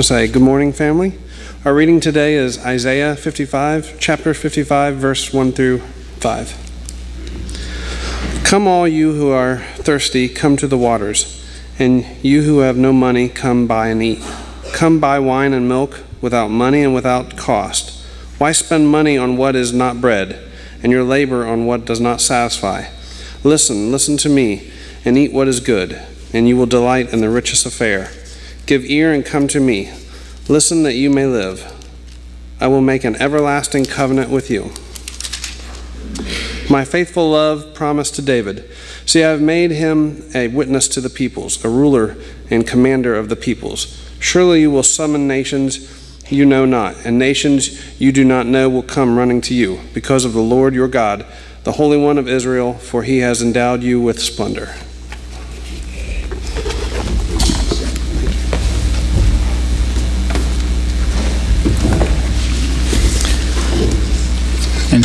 We'll say, Good morning, family. Our reading today is Isaiah 55, chapter 55, verse 1 through 5. Come, all you who are thirsty, come to the waters, and you who have no money, come buy and eat. Come buy wine and milk without money and without cost. Why spend money on what is not bread, and your labor on what does not satisfy? Listen, listen to me, and eat what is good, and you will delight in the richest affair. Give ear and come to me. Listen that you may live. I will make an everlasting covenant with you. My faithful love promised to David. See, I have made him a witness to the peoples, a ruler and commander of the peoples. Surely you will summon nations you know not, and nations you do not know will come running to you, because of the Lord your God, the Holy One of Israel, for he has endowed you with splendor.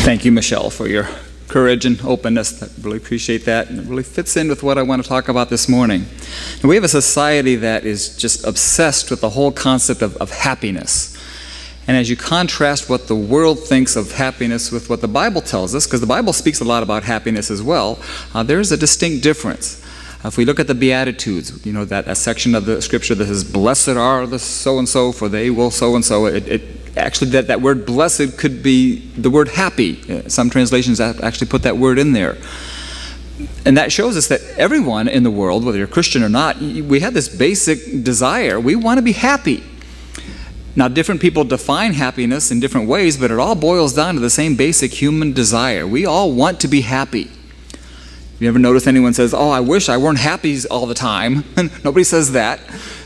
Thank you, Michelle, for your courage and openness. I really appreciate that. And it really fits in with what I want to talk about this morning. We have a society that is just obsessed with the whole concept of, of happiness. And as you contrast what the world thinks of happiness with what the Bible tells us, because the Bible speaks a lot about happiness as well, uh, there's a distinct difference. If we look at the Beatitudes, you know, that a section of the scripture that says, Blessed are the so and so, for they will so and so, it actually that, that word blessed could be the word happy. Uh, some translations actually put that word in there. And that shows us that everyone in the world, whether you're Christian or not, we have this basic desire. We want to be happy. Now, different people define happiness in different ways, but it all boils down to the same basic human desire. We all want to be happy. You ever notice anyone says, Oh, I wish I weren't happy all the time? Nobody says that.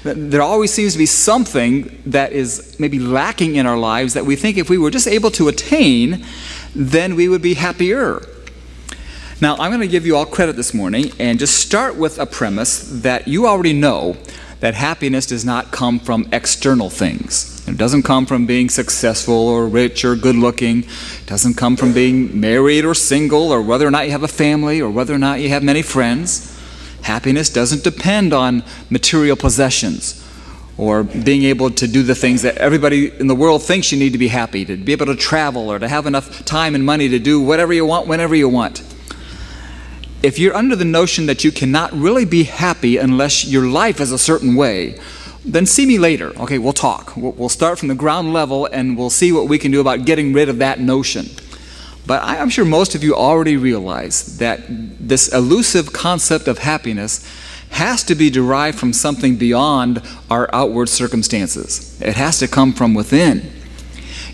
There always seems to be something that is maybe lacking in our lives that we think if we were just able to attain, then we would be happier. Now, I'm going to give you all credit this morning and just start with a premise that you already know that happiness does not come from external things. It doesn't come from being successful or rich or good looking. It doesn't come from being married or single or whether or not you have a family or whether or not you have many friends. Happiness doesn't depend on material possessions or being able to do the things that everybody in the world thinks you need to be happy, to be able to travel or to have enough time and money to do whatever you want whenever you want. If you're under the notion that you cannot really be happy unless your life is a certain way, then see me later. Okay, we'll talk. We'll start from the ground level and we'll see what we can do about getting rid of that notion. But I'm sure most of you already realize that this elusive concept of happiness has to be derived from something beyond our outward circumstances. It has to come from within.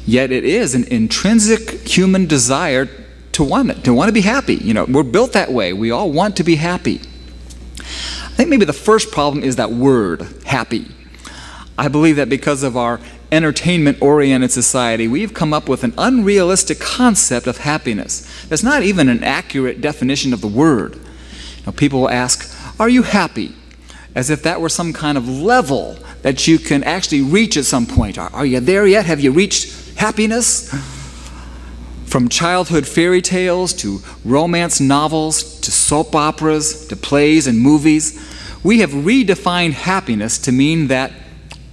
Yet it is an intrinsic human desire to want it, to want to be happy. You know, we're built that way. We all want to be happy. I think maybe the first problem is that word, happy. I believe that because of our entertainment oriented society, we've come up with an unrealistic concept of happiness. That's not even an accurate definition of the word. Know, people will ask, Are you happy? As if that were some kind of level that you can actually reach at some point. Are, are you there yet? Have you reached happiness? From childhood fairy tales to romance novels to soap operas to plays and movies, we have redefined happiness to mean that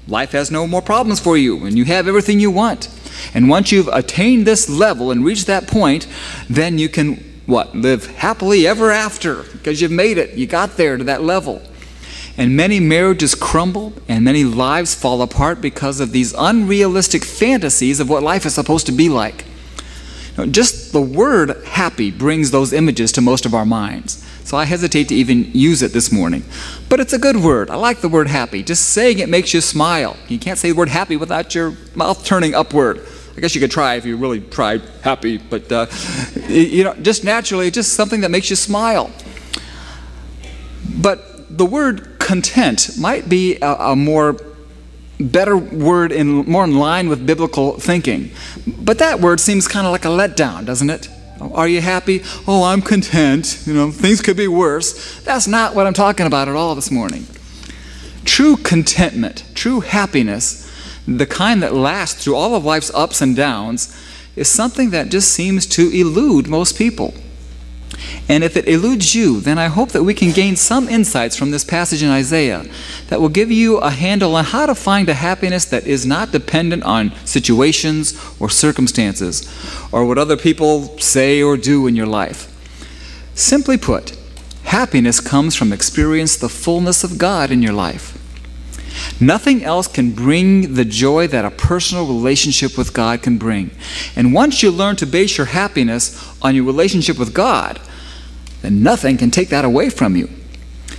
life has no more problems for you and you have everything you want. And once you've attained this level and reached that point, then you can what? Live happily ever after because you've made it. You got there to that level. And many marriages crumble and many lives fall apart because of these unrealistic fantasies of what life is supposed to be like. Just the word happy brings those images to most of our minds. So I hesitate to even use it this morning. But it's a good word. I like the word happy. Just saying it makes you smile. You can't say the word happy without your mouth turning upward. I guess you could try if you really tried happy, but uh, you know, just naturally, just something that makes you smile. But the word content might be a, a more better word in more in line with biblical thinking. But that word seems kind of like a letdown, doesn't it? Are you happy? Oh, I'm content. You know, things could be worse. That's not what I'm talking about at all this morning. True contentment, true happiness, the kind that lasts through all of life's ups and downs, is something that just seems to elude most people. And if it eludes you, then I hope that we can gain some insights from this passage in Isaiah that will give you a handle on how to find a happiness that is not dependent on situations or circumstances or what other people say or do in your life. Simply put, happiness comes from experience the fullness of God in your life. Nothing else can bring the joy that a personal relationship with God can bring. And once you learn to base your happiness on your relationship with God, then nothing can take that away from you.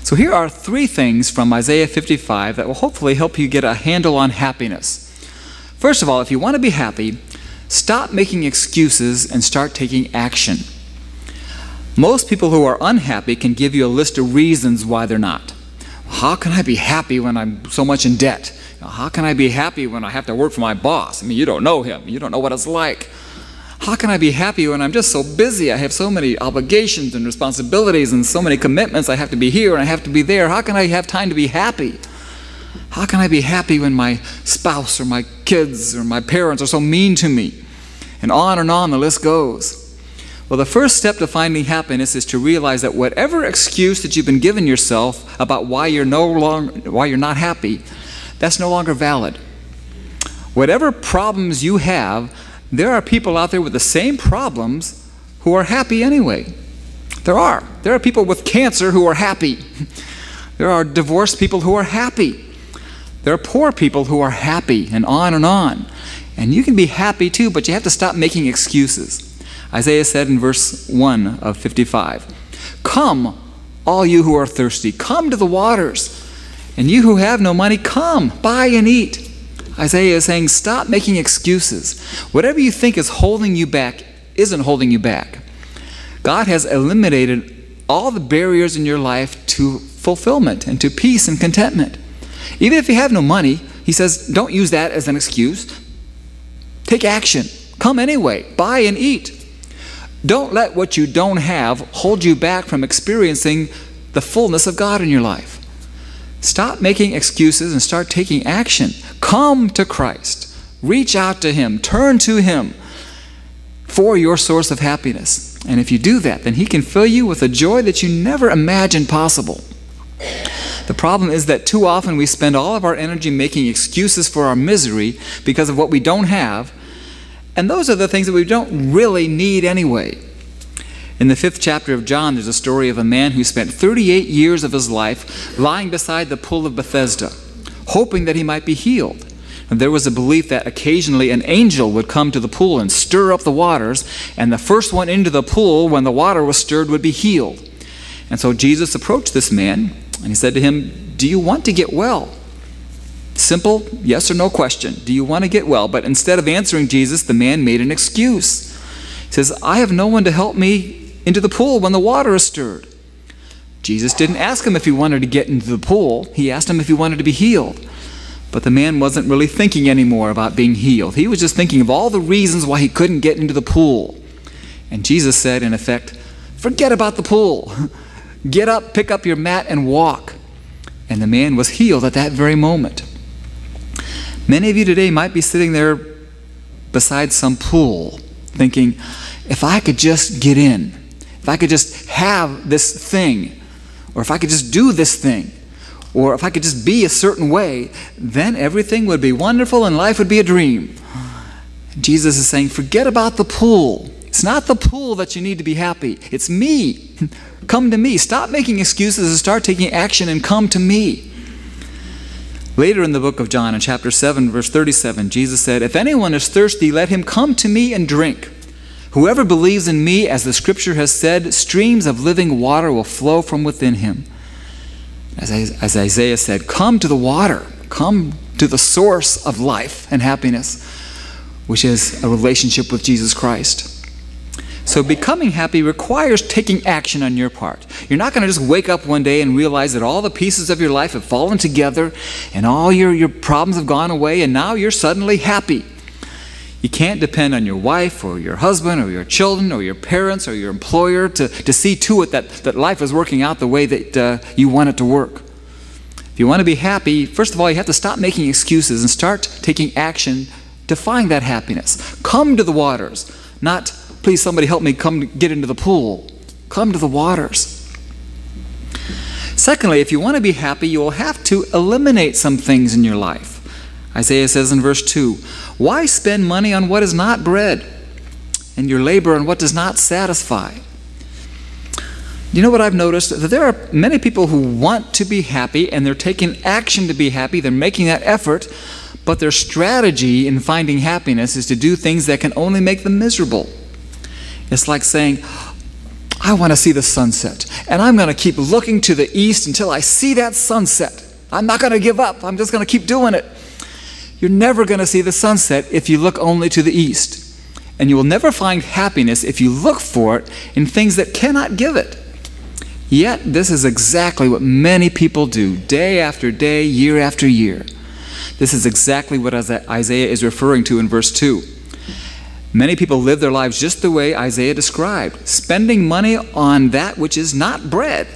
So here are three things from Isaiah 55 that will hopefully help you get a handle on happiness. First of all, if you want to be happy, stop making excuses and start taking action. Most people who are unhappy can give you a list of reasons why they're not. How can I be happy when I'm so much in debt? How can I be happy when I have to work for my boss? I mean, you don't know him. You don't know what it's like. How can I be happy when I'm just so busy? I have so many obligations and responsibilities and so many commitments. I have to be here and I have to be there. How can I have time to be happy? How can I be happy when my spouse or my kids or my parents are so mean to me? And on and on the list goes. Well, the first step to finding happiness is to realize that whatever excuse that you've been giving yourself about why you're no longer why you're not happy, that's no longer valid. Whatever problems you have, there are people out there with the same problems who are happy anyway. There are. There are people with cancer who are happy. There are divorced people who are happy. There are poor people who are happy, and on and on. And you can be happy too, but you have to stop making excuses. Isaiah said in verse 1 of 55 Come, all you who are thirsty, come to the waters. And you who have no money, come, buy and eat. Isaiah is saying, Stop making excuses. Whatever you think is holding you back isn't holding you back. God has eliminated all the barriers in your life to fulfillment and to peace and contentment. Even if you have no money, he says, don't use that as an excuse. Take action. Come anyway. Buy and eat. Don't let what you don't have hold you back from experiencing the fullness of God in your life. Stop making excuses and start taking action. Come to Christ. Reach out to Him. Turn to Him for your source of happiness. And if you do that, then He can fill you with a joy that you never imagined possible. The problem is that too often we spend all of our energy making excuses for our misery because of what we don't have and those are the things that we don't really need anyway. In the fifth chapter of John, there's a story of a man who spent 38 years of his life lying beside the pool of Bethesda, hoping that he might be healed. And there was a belief that occasionally an angel would come to the pool and stir up the waters, and the first one into the pool, when the water was stirred, would be healed. And so Jesus approached this man, and he said to him, Do you want to get well? Simple yes or no question. Do you want to get well? But instead of answering Jesus, the man made an excuse. He says, I have no one to help me into the pool when the water is stirred. Jesus didn't ask him if he wanted to get into the pool, he asked him if he wanted to be healed. But the man wasn't really thinking anymore about being healed. He was just thinking of all the reasons why he couldn't get into the pool. And Jesus said, in effect, Forget about the pool. Get up, pick up your mat, and walk. And the man was healed at that very moment. Many of you today might be sitting there beside some pool thinking, if I could just get in, if I could just have this thing, or if I could just do this thing, or if I could just be a certain way, then everything would be wonderful and life would be a dream. Jesus is saying, forget about the pool. It's not the pool that you need to be happy, it's me. Come to me. Stop making excuses and start taking action and come to me. Later in the book of John, in chapter 7, verse 37, Jesus said, If anyone is thirsty, let him come to me and drink. Whoever believes in me, as the scripture has said, streams of living water will flow from within him. As, Isaiah said, Come to the water, come to the source of life and happiness, which is a relationship with Jesus Christ. So becoming happy requires taking action on your part. You're not going to just wake up one day and realize that all the pieces of your life have fallen together and all your, your problems have gone away and now you're suddenly happy. You can't depend on your wife or your husband or your children or your parents or your employer to, to see to it that, that life is working out the way that uh, you want it to work. If you want to be happy, first of all, you have to stop making excuses and start taking action to find that happiness. Come to the waters, not please somebody help me come get into the pool. Come to the waters. Secondly, if you want to be happy, you will have to eliminate some things in your life. Isaiah says in verse 2 Why spend money on what is not bread, and your labor on what does not satisfy? You know what I've noticed? That there are many people who want to be happy and they're taking action to be happy, they're making that effort, but their strategy in finding happiness is to do things that can only make them miserable. It's like saying, I want to see the sunset, and I'm going to keep looking to the east until I see that sunset. I'm not going to give up, I'm just going to keep doing it. You're never going to see the sunset if you look only to the east. And you will never find happiness if you look for it in things that cannot give it. Yet, this is exactly what many people do day after day, year after year. This is exactly what Isaiah is referring to in verse 2. Many people live their lives just the way Isaiah described, spending money on that which is not bread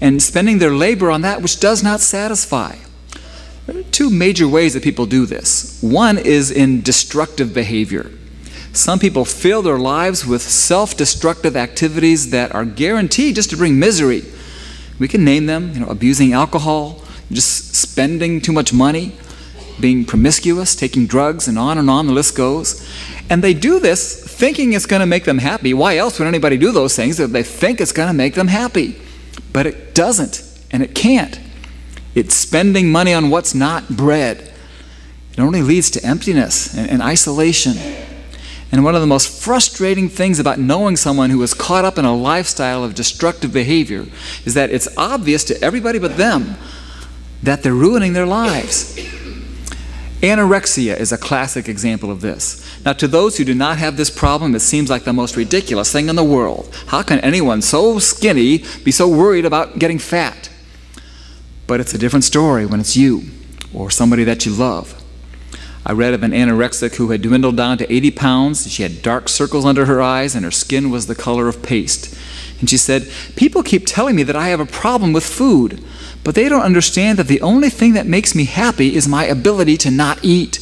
and spending their labor on that which does not satisfy. Two major ways that people do this. One is in destructive behavior. Some people fill their lives with self destructive activities that are guaranteed just to bring misery. We can name them you know, abusing alcohol, just spending too much money, being promiscuous, taking drugs, and on and on the list goes. And they do this thinking it's going to make them happy. Why else would anybody do those things if they think it's going to make them happy? But it doesn't, and it can't. It's spending money on what's not bread. It only leads to emptiness and, and isolation. And one of the most frustrating things about knowing someone who is caught up in a lifestyle of destructive behavior is that it's obvious to everybody but them that they're ruining their lives. Anorexia is a classic example of this. Now, to those who do not have this problem, it seems like the most ridiculous thing in the world. How can anyone so skinny be so worried about getting fat? But it's a different story when it's you or somebody that you love. I read of an anorexic who had dwindled down to 80 pounds. She had dark circles under her eyes, and her skin was the color of paste. And she said, People keep telling me that I have a problem with food. But they don't understand that the only thing that makes me happy is my ability to not eat.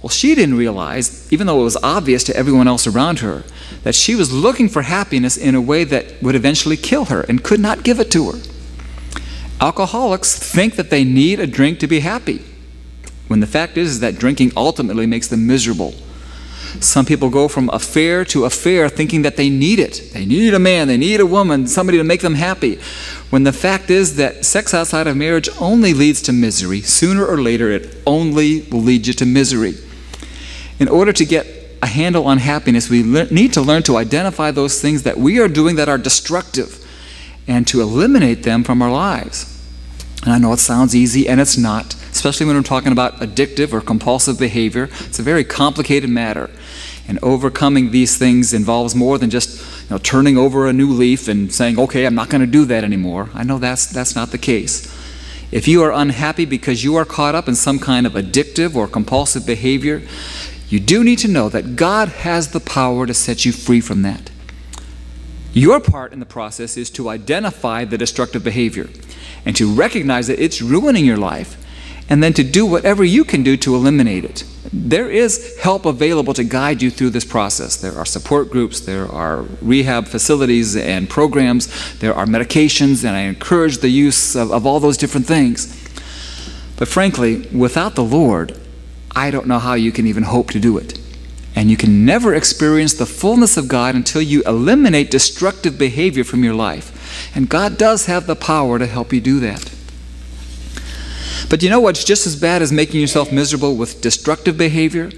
Well, she didn't realize, even though it was obvious to everyone else around her, that she was looking for happiness in a way that would eventually kill her and could not give it to her. Alcoholics think that they need a drink to be happy, when the fact is, is that drinking ultimately makes them miserable. Some people go from affair to affair thinking that they need it. They need a man, they need a woman, somebody to make them happy. When the fact is that sex outside of marriage only leads to misery. Sooner or later, it only will lead you to misery. In order to get a handle on happiness, we need to learn to identify those things that we are doing that are destructive and to eliminate them from our lives. And I know it sounds easy, and it's not, especially when we're talking about addictive or compulsive behavior. It's a very complicated matter. And overcoming these things involves more than just you know, turning over a new leaf and saying, okay, I'm not going to do that anymore. I know that's, that's not the case. If you are unhappy because you are caught up in some kind of addictive or compulsive behavior, you do need to know that God has the power to set you free from that. Your part in the process is to identify the destructive behavior and to recognize that it's ruining your life and then to do whatever you can do to eliminate it. There is help available to guide you through this process. There are support groups, there are rehab facilities and programs, there are medications, and I encourage the use of, of all those different things. But frankly, without the Lord, I don't know how you can even hope to do it. And you can never experience the fullness of God until you eliminate destructive behavior from your life. And God does have the power to help you do that. But you know what's just as bad as making yourself miserable with destructive behavior?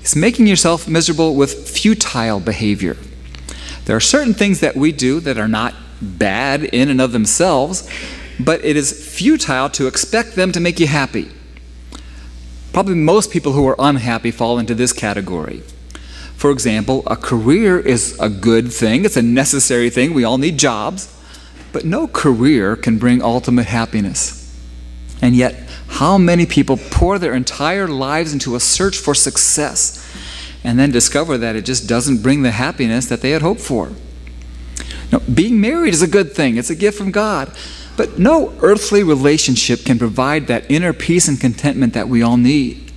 It's making yourself miserable with futile behavior. There are certain things that we do that are not bad in and of themselves, but it is futile to expect them to make you happy. Probably most people who are unhappy fall into this category. For example, a career is a good thing, it's a necessary thing. We all need jobs. But no career can bring ultimate happiness. And yet, how many people pour their entire lives into a search for success and then discover that it just doesn't bring the happiness that they had hoped for? Now, being married is a good thing, it's a gift from God. But no earthly relationship can provide that inner peace and contentment that we all need.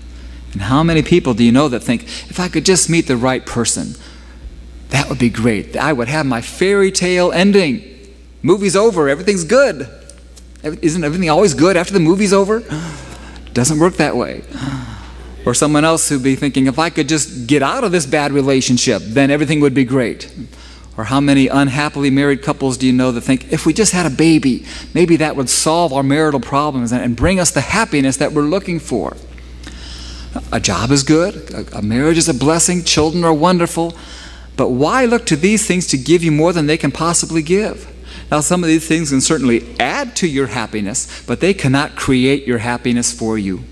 And how many people do you know that think, if I could just meet the right person, That would be great. I would have my fairy tale ending. Movie's over, everything's good. Isn't everything always good after the movie's over? Doesn't work that way. Or someone else who'd be thinking, if I could just get out of this bad relationship, then everything would be great. Or how many unhappily married couples do you know that think, if we just had a baby, maybe that would solve our marital problems and bring us the happiness that we're looking for? A job is good, a marriage is a blessing, children are wonderful, but why look to these things to give you more than they can possibly give? Now, some of these things can certainly add to your happiness, but they cannot create your happiness for you.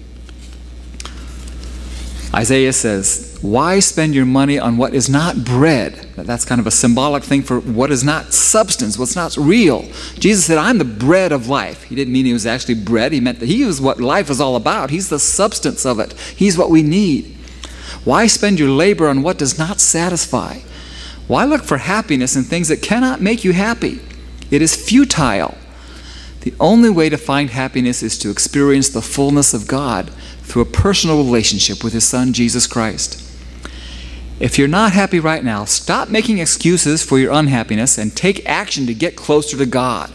Isaiah says, Why spend your money on what is not bread? That's kind of a symbolic thing for what is not substance, what's not real. Jesus said, I'm the bread of life. He didn't mean he was actually bread, he meant that he was what life is all about. He's the substance of it, he's what we need. Why spend your labor on what does not satisfy? Why look for happiness in things that cannot make you happy? It is futile. The only way to find happiness is to experience the fullness of God through a personal relationship with His Son, Jesus Christ. If you're not happy right now, stop making excuses for your unhappiness and take action to get closer to God.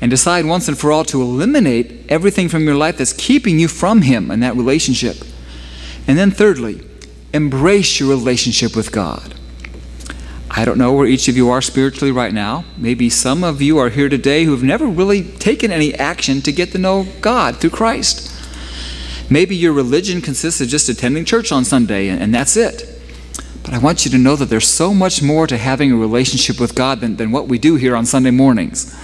And decide once and for all to eliminate everything from your life that's keeping you from Him and that relationship. And then, thirdly, embrace your relationship with God. I don't know where each of you are spiritually right now. Maybe some of you are here today who have never really taken any action to get to know God through Christ. Maybe your religion consists of just attending church on Sunday and, that's it. But I want you to know that there's so much more to having a relationship with God than, than what we do here on Sunday mornings.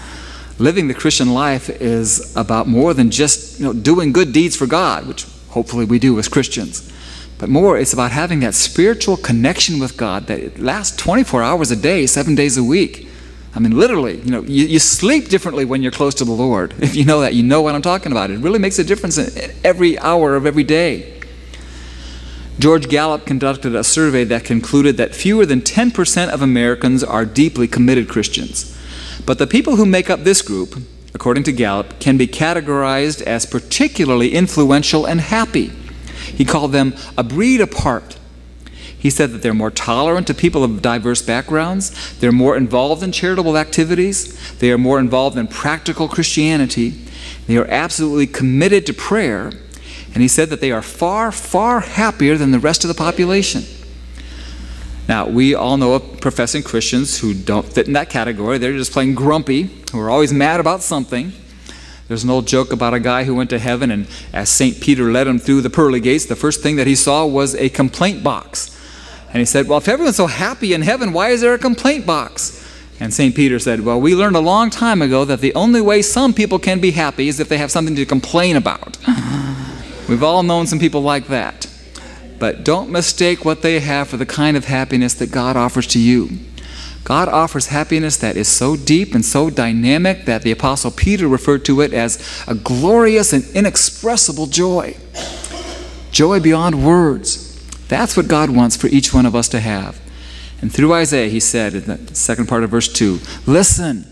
Living the Christian life is about more than just you know, doing good deeds for God, which hopefully we do as Christians. But more, it's about having that spiritual connection with God that lasts 24 hours a day, seven days a week. I mean, literally, you know, you, you, sleep differently when you're close to the Lord. If you know that, you know what I'm talking about. It really makes a difference in every hour of every day. George Gallup conducted a survey that concluded that fewer than 10% of Americans are deeply committed Christians. But the people who make up this group, according to Gallup, can be categorized as particularly influential and happy. He called them a breed apart he said that they're more tolerant to people of diverse backgrounds, they're more involved in charitable activities, they are more involved in practical Christianity, they are absolutely committed to prayer, and he said that they are far, far happier than the rest of the population. Now, we all know of professing Christians who don't fit in that category. They're just plain grumpy, who are always mad about something. There's an old joke about a guy who went to heaven, and as St. Peter led him through the pearly gates, the first thing that he saw was a complaint box. And he said, Well, if everyone's so happy in heaven, why is there a complaint box? And St. Peter said, Well, we learned a long time ago that the only way some people can be happy is if they have something to complain about. We've all known some people like that. But don't mistake what they have for the kind of happiness that God offers to you. God offers happiness that is so deep and so dynamic that the Apostle Peter referred to it as a glorious and inexpressible joy. Joy beyond words. That's what God wants for each one of us to have. And through Isaiah, he said in the second part of verse 2 Listen,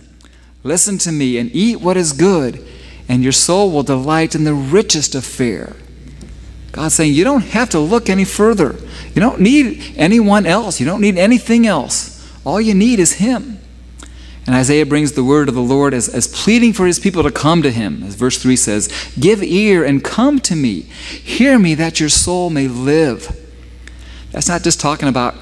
listen to me, and eat what is good, and your soul will delight in the richest of fare. God's saying you don't have to look any further. You don't need anyone else. You don't need anything else. All you need is Him. And Isaiah brings the word of the Lord as, as pleading for his people to come to him. As verse 3 says, Give ear and come to me. Hear me that your soul may live. That's not just talking about,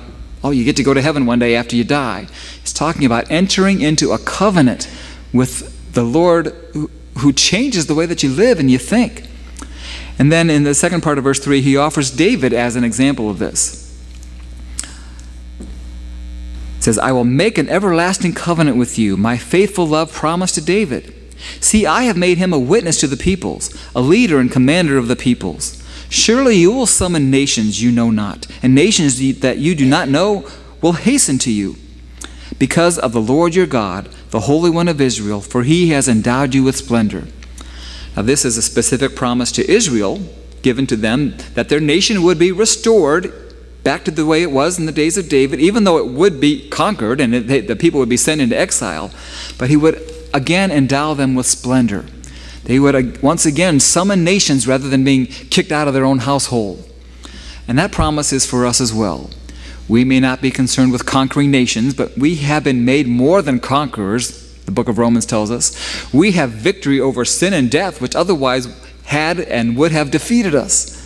oh, you get to go to heaven one day after you die. It's talking about entering into a covenant with the Lord who, who changes the way that you live and you think. And then in the second part of verse 3, he offers David as an example of this. It says, I will make an everlasting covenant with you, my faithful love promised to David. See, I have made him a witness to the peoples, a leader and commander of the peoples. Surely you will summon nations you know not, and nations that you do not know will hasten to you. Because of the Lord your God, the Holy One of Israel, for he has endowed you with splendor. Now, this is a specific promise to Israel given to them that their nation would be restored back to the way it was in the days of David, even though it would be conquered and it, the people would be sent into exile. But he would again endow them with splendor. They would uh, once again summon nations rather than being kicked out of their own household. And that promise is for us as well. We may not be concerned with conquering nations, but we have been made more than conquerors, the book of Romans tells us. We have victory over sin and death, which otherwise had and would have defeated us.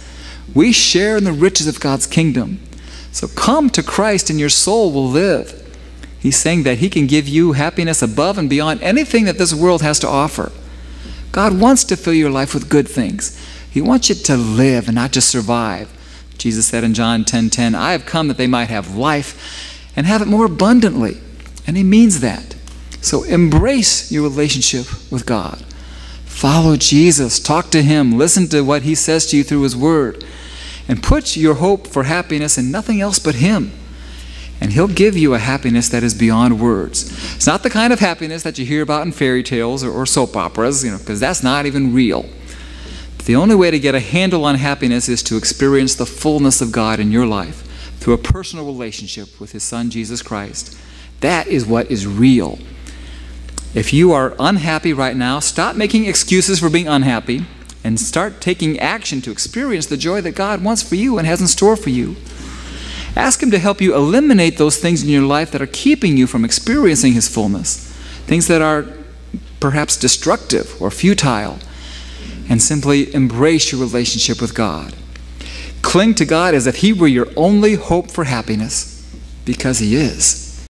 We share in the riches of God's kingdom. So come to Christ and your soul will live. He's saying that He can give you happiness above and beyond anything that this world has to offer. God wants to fill your life with good things. He wants you to live and not just survive. Jesus said in John 10:10, 10, 10, "I have come that they might have life and have it more abundantly." And he means that. So embrace your relationship with God. Follow Jesus, talk to him, listen to what he says to you through his word, and put your hope for happiness in nothing else but him. And he'll give you a happiness that is beyond words. It's not the kind of happiness that you hear about in fairy tales or, or soap operas, you know, because that's not even real. The only way to get a handle on happiness is to experience the fullness of God in your life through a personal relationship with His Son, Jesus Christ. That is what is real. If you are unhappy right now, stop making excuses for being unhappy and start taking action to experience the joy that God wants for you and has in store for you. Ask Him to help you eliminate those things in your life that are keeping you from experiencing His fullness, things that are perhaps destructive or futile and simply embrace your relationship with God. Cling to God as if He were your only hope for happiness, because He is.